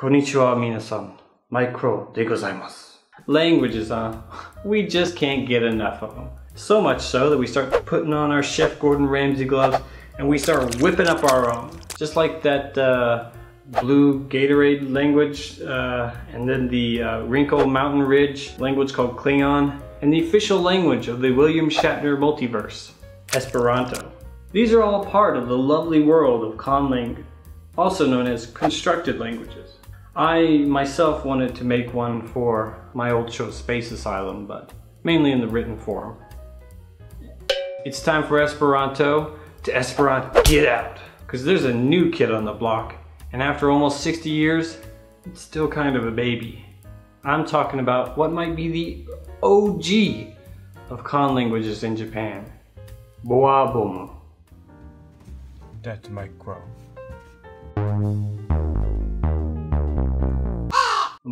Konnichiwa minasan. Mike Krow de gozaimasu. Languages, huh? We just can't get enough of them. So much so that we start putting on our Chef Gordon Ramsay gloves and we start whipping up our own. Just like that uh, blue Gatorade language, uh, and then the uh, Wrinkle Mountain Ridge language called Klingon, and the official language of the William Shatner multiverse, Esperanto. These are all part of the lovely world of conlang, also known as constructed languages. I myself wanted to make one for my old show Space Asylum, but mainly in the written form. It's time for Esperanto to Esperanto get out. Because there's a new kid on the block, and after almost 60 years, it's still kind of a baby. I'm talking about what might be the OG of con languages in Japan. Boabomu. That might grow.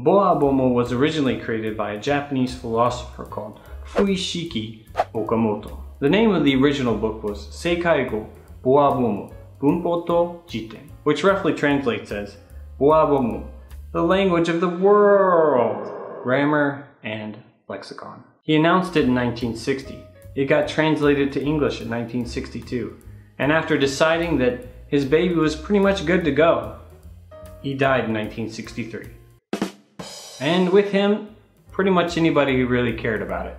Boabomu was originally created by a Japanese philosopher called Fuishiki Okamoto. The name of the original book was Sekai go Boabomu Bunpo to Jiten, which roughly translates as Boabomu, the language of the world, grammar and lexicon. He announced it in 1960. It got translated to English in 1962. And after deciding that his baby was pretty much good to go, he died in 1963. And with him, pretty much anybody who really cared about it.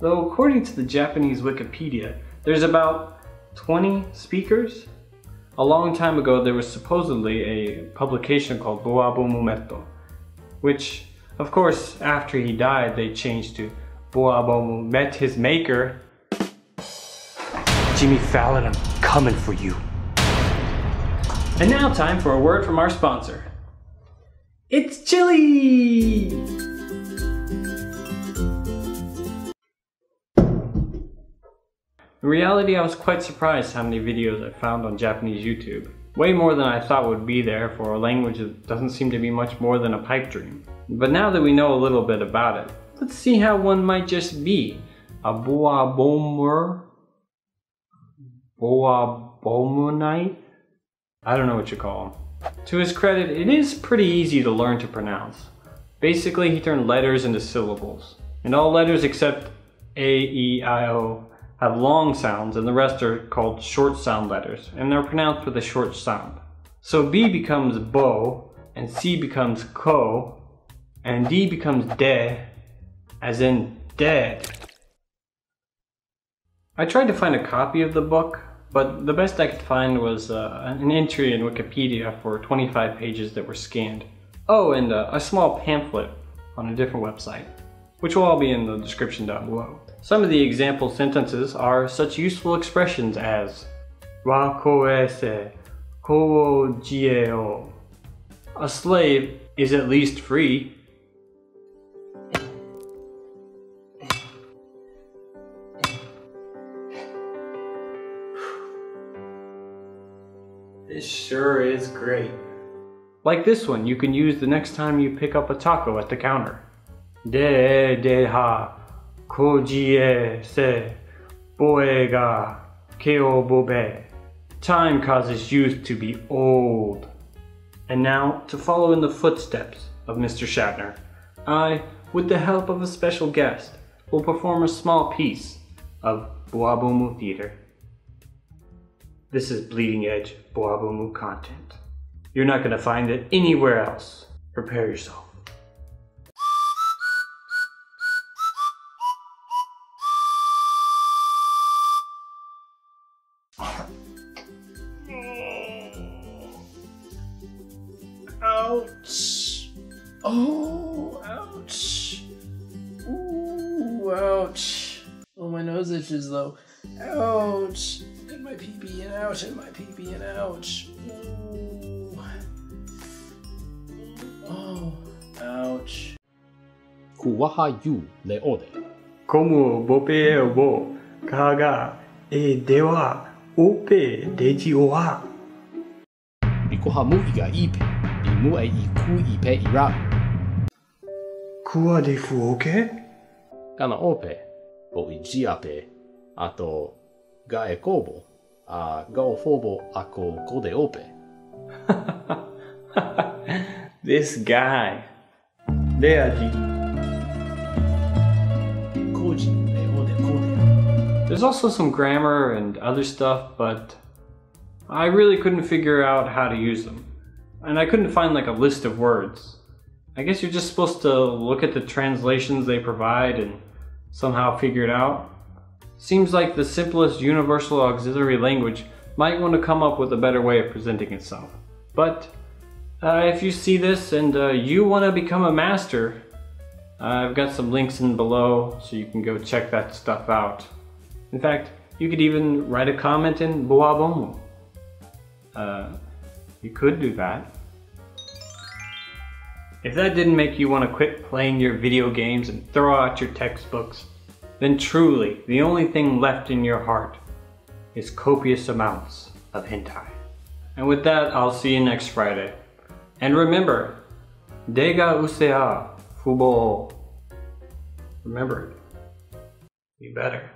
Though according to the Japanese Wikipedia, there's about 20 speakers. A long time ago there was supposedly a publication called Boabomu Metto, which of course after he died they changed to Boabomu Met His Maker. Jimmy Fallon, I'm coming for you. And now time for a word from our sponsor. It's chili! In reality, I was quite surprised how many videos I found on Japanese YouTube. Way more than I thought would be there for a language that doesn't seem to be much more than a pipe dream. But now that we know a little bit about it, let's see how one might just be. A boa bomer? Boa bomunite? I don't know what you call him. To his credit, it is pretty easy to learn to pronounce. Basically, he turned letters into syllables. And all letters except A, E, I, O have long sounds and the rest are called short sound letters and they're pronounced with a short sound. So B becomes bo and C becomes ko and D becomes de as in dead. I tried to find a copy of the book but the best I could find was uh, an entry in Wikipedia for 25 pages that were scanned. Oh, and uh, a small pamphlet on a different website, which will all be in the description down below. Some of the example sentences are such useful expressions as wa koese, ko jieo. A slave is at least free. Sure is great. Like this one you can use the next time you pick up a taco at the counter. De de ha Kojie se boe ga keo bobe. Time causes youth to be old. And now, to follow in the footsteps of Mr. Shatner, I, with the help of a special guest, will perform a small piece of Boabomu Theater. This is bleeding edge Boabomu content. You're not going to find it anywhere else. Prepare yourself. Ouch! Oh, ouch! Ooh, ouch! Oh, my nose itches though. Ouch! And my pee pee and ouch, and my pee pee and ouch. Ooh. Oh, ouch. Kuwaha yu le ode. Como bope bo kaga e dewa ope deji oa. Rikoha mu iga ipe. Imu e i ku ipe ira. Kua de fuoke? Kana ope. O i jiape. Ato ga e kobo a go fobo ako kode ope. this guy. Deaji. Koji There's also some grammar and other stuff, but I really couldn't figure out how to use them. And I couldn't find like a list of words. I guess you're just supposed to look at the translations they provide and somehow figure it out. Seems like the simplest universal auxiliary language might want to come up with a better way of presenting itself. But uh, if you see this and uh, you want to become a master, I've got some links in below so you can go check that stuff out. In fact, you could even write a comment in Boabomu. Uh, you could do that. If that didn't make you want to quit playing your video games and throw out your textbooks, then truly the only thing left in your heart is copious amounts of hentai. And with that, I'll see you next Friday. And remember, Dega Usea Fubo. Remember it. You better.